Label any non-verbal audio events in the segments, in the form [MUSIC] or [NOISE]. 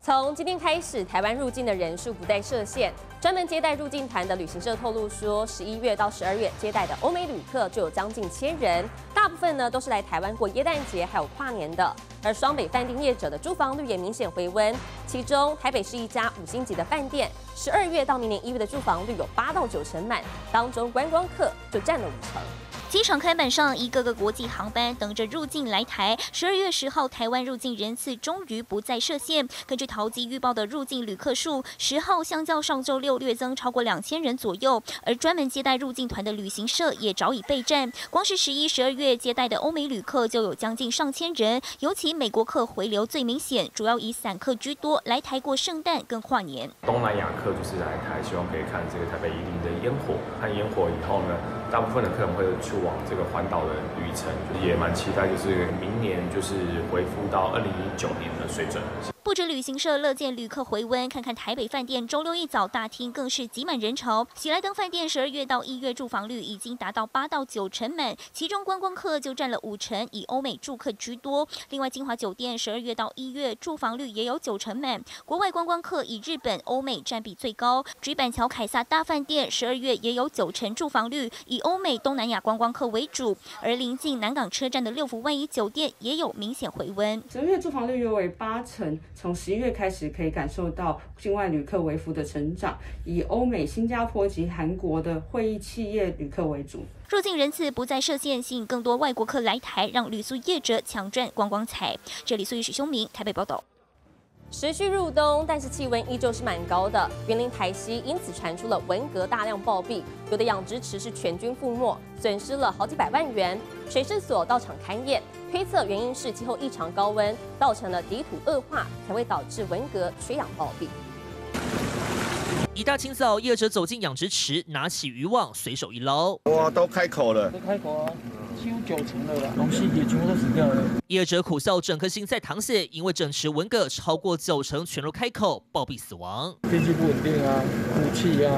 从今天开始，台湾入境的人数不再设限。专门接待入境团的旅行社透露说，十一月到十二月接待的欧美旅客就有将近千人，大部分呢都是来台湾过耶诞节还有跨年的。而双北饭店业者的住房率也明显回温，其中台北是一家五星级的饭店，十二月到明年一月的住房率有八到九成满，当中观光客就占了五成。机场开板上，一个个国际航班等着入境来台。十二月十号，台湾入境人次终于不再设限。根据淘机预报的入境旅客数，十号相较上周六略增超过两千人左右。而专门接待入境团的旅行社也早已备战，光是十一、十二月接待的欧美旅客就有将近上千人。尤其美国客回流最明显，主要以散客居多，来台过圣诞跟跨年。东南亚客就是来台，希望可以看这个台北一定的烟火。看烟火以后呢，大部分的客人会去。往这个环岛的旅程，也蛮期待，就是明年就是恢复到二零一九年的水准。不止旅行社乐见旅客回温，看看台北饭店周六一早大厅更是挤满人潮。喜来登饭店十二月到一月住房率已经达到八到九成满，其中观光客就占了五成，以欧美住客居多。另外金华酒店十二月到一月住房率也有九成满，国外观光客以日本、欧美占比最高。追板桥凯撒大饭店十二月也有九成住房率，以欧美、东南亚观光客为主。而临近南港车站的六福万怡酒店也有明显回温，十二月住房率约为八成。从十一月开始，可以感受到境外旅客为辅的成长，以欧美、新加坡及韩国的会议企业旅客为主。入境人次不再设限，吸引更多外国客来台，让旅宿业者抢赚观光财。这里苏玉史兄明台北报道。持续入冬，但是气温依旧是蛮高的。云林台西因此传出了文革大量暴毙，有的养殖池是全军覆没，损失了好几百万元。水事所到场勘验，推测原因是气候异常高温，造成了底土恶化，才会导致文革缺氧暴毙。一大清早，业者走进养殖池，拿起渔网，随手一捞。哇，都开口了，都开口啊，几乎九成了啦，东西也全部都死掉了。业者苦笑，整颗心在淌血，因为整池文蛤超过九成全都开口，暴毙死亡。天气不稳定啊，雾气啊，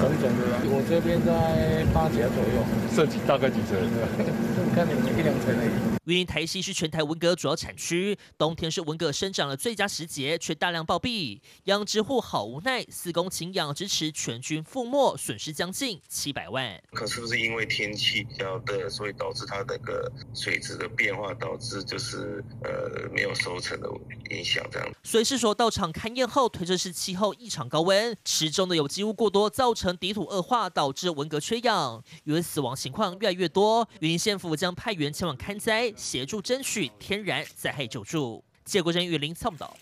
种种的。我这边在八甲左右，涉及大概几成？你 [LAUGHS] 看你们一两成而已。云林台西是全台文蛤主要产区，冬天是文蛤生长的最佳时节，却大量暴毙，养殖户好无奈，四公顷养殖池全军覆没，损失将近七百万。可是不是因为天气比较热，所以导致它那个水质的变化，导致就是呃没有收成的影响这样。水事所到场勘验后，推测是气候异常高温，池中的有机物过多，造成底土恶化，导致文革缺氧，因死亡情况越来越多。云林县府将派员前往勘灾。协助争取天然灾害救助。谢国珍、玉林报道。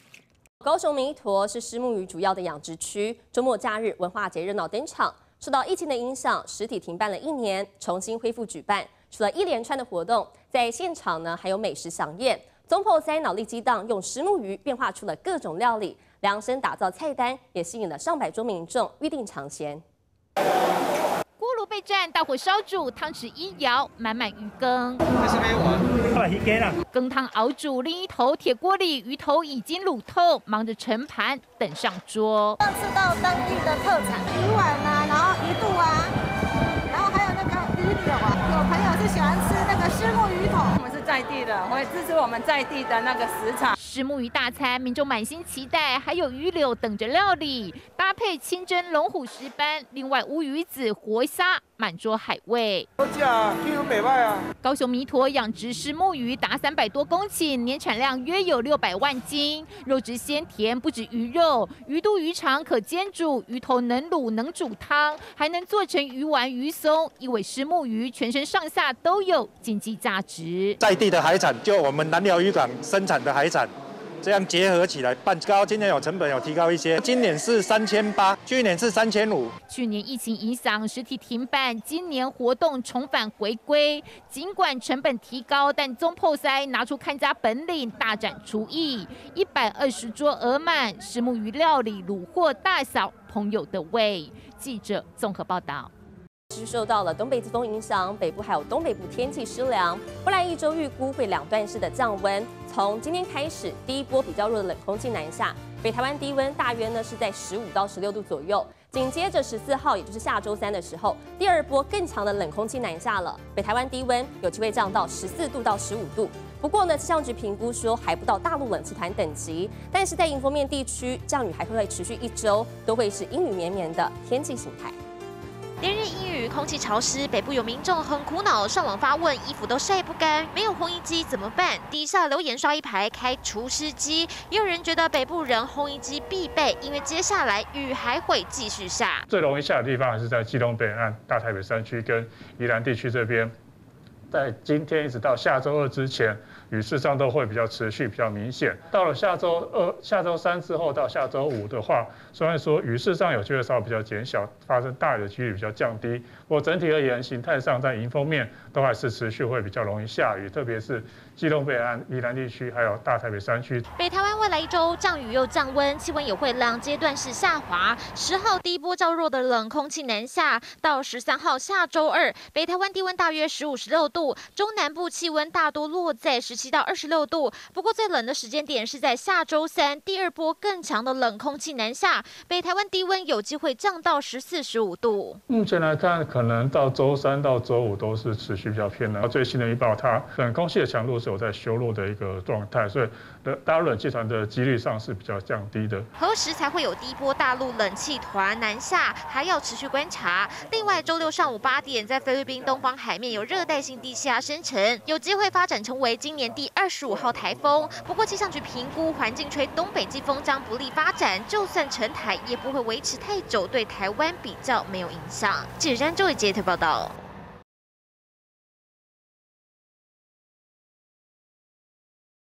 高雄弥陀是石目鱼主要的养殖区，周末假日文化节热闹登场。受到疫情的影响，实体停办了一年，重新恢复举办。除了一连串的活动，在现场呢还有美食飨宴。中破塞脑力激荡，用石目鱼变化出了各种料理，量身打造菜单，也吸引了上百桌民众预定尝鲜。锅炉备战，大火烧煮，汤匙一摇，满满鱼羹。这是咩碗？鱼羹啊！羹汤熬煮，另一头铁锅里鱼头已经卤透，忙着盛盘等上桌。要吃到当地的特产，鱼丸啊，然后鱼肚啊，朋友是喜欢吃那个虱目鱼筒，我们是。在地的会支持我们在地的那个食材，石目鱼大餐，民众满心期待，还有鱼柳等着料理，搭配清蒸龙虎石斑，另外乌鱼子活虾，满桌海味。多价，几乎百万啊！高雄弥陀养殖石木鱼达三百多公顷，年产量约有六百万斤，肉质鲜甜，不止鱼肉，鱼肚鱼肠可煎煮，鱼头能卤能煮汤，还能做成鱼丸、鱼松。一尾石木鱼全身上下都有经济价值。在地的海产，就我们南寮渔港生产的海产，这样结合起来半高。今年有成本有提高一些，今年是三千八，去年是三千五。去年疫情影响实体停办，今年活动重返回归。尽管成本提高，但中破塞拿出看家本领，大展厨艺，一百二十桌额满，石目鱼料理虏获大小朋友的胃。记者综合报道。是受到了东北季风影响，北部还有东北部天气湿凉。未来一周预估会两段式的降温，从今天开始，第一波比较弱的冷空气南下，北台湾低温大约呢是在十五到十六度左右。紧接着十四号，也就是下周三的时候，第二波更强的冷空气南下了，北台湾低温有机会降到十四度到十五度。不过呢，气象局评估说还不到大陆冷气团等级，但是在迎风面地区降雨还会持续一周，都会是阴雨绵绵的天气形态。连日阴雨，空气潮湿，北部有民众很苦恼，上网发问，衣服都晒不干，没有烘衣机怎么办？底下留言刷一排，开除湿机。也有人觉得北部人烘衣机必备，因为接下来雨还会继续下。最容易下的地方还是在基隆北岸、大台北山区跟宜兰地区这边。在今天一直到下周二之前，雨势上都会比较持续、比较明显。到了下周二、下周三之后到下周五的话，虽然说雨势上有机会稍微比较减小，发生大雨的几率比较降低。不过整体而言，形态上在迎风面都还是持续会比较容易下雨，特别是基隆北岸、宜兰地区还有大台北山区。北台湾未来一周降雨又降温，气温也会两阶段式下滑。十号第一波较弱的冷空气南下，到十三号下周二，北台湾低温大约十五十六度。中南部气温大多落在十七到二十六度，不过最冷的时间点是在下周三，第二波更强的冷空气南下，北台湾低温有机会降到十四十五度。目前来看，可能到周三到周五都是持续比较偏冷。最新的预报，它冷空气的强度是有在修弱的一个状态，所以大陆冷气团的几率上是比较降低的。何时才会有第一波大陆冷气团南下，还要持续观察。另外，周六上午八点，在菲律宾东方海面有热带性低气压。生成有机会发展成为今年第二十五号台风，不过气象局评估环境吹东北季风将不利发展，就算成台也不会维持太久，对台湾比较没有影响。记者张周伟杰特报道。